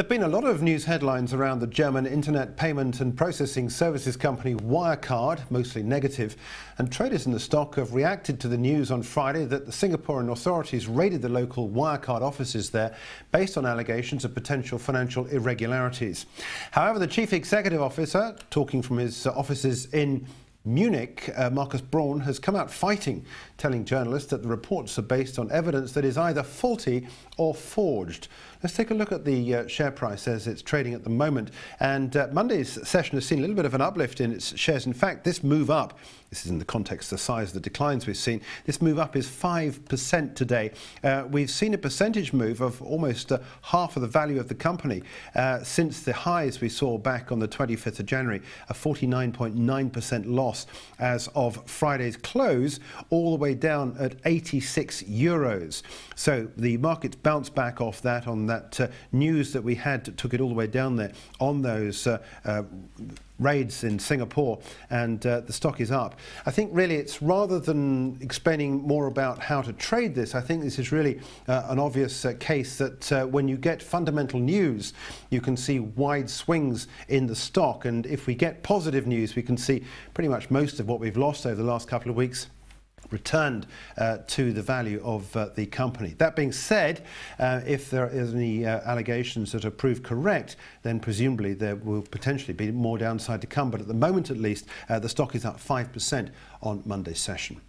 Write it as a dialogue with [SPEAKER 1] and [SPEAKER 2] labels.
[SPEAKER 1] There have been a lot of news headlines around the German internet payment and processing services company Wirecard, mostly negative, and traders in the stock have reacted to the news on Friday that the Singaporean authorities raided the local Wirecard offices there based on allegations of potential financial irregularities. However, the chief executive officer, talking from his offices in Munich, uh, Markus Braun, has come out fighting, telling journalists that the reports are based on evidence that is either faulty or forged. Let's take a look at the uh, share price as it's trading at the moment. And uh, Monday's session has seen a little bit of an uplift in its shares. In fact, this move up, this is in the context of the size of the declines we've seen, this move up is 5% today. Uh, we've seen a percentage move of almost uh, half of the value of the company uh, since the highs we saw back on the 25th of January, a 49.9% loss as of Friday's close, all the way down at 86 euros. So the market's bounced back off that on that uh, news that we had took it all the way down there on those uh, uh, raids in Singapore and uh, the stock is up. I think really it's rather than explaining more about how to trade this, I think this is really uh, an obvious uh, case that uh, when you get fundamental news, you can see wide swings in the stock. And if we get positive news, we can see pretty much most of what we've lost over the last couple of weeks returned uh, to the value of uh, the company. That being said, uh, if there is any uh, allegations that are proved correct, then presumably there will potentially be more downside to come. But at the moment, at least, uh, the stock is up 5% on Monday's session.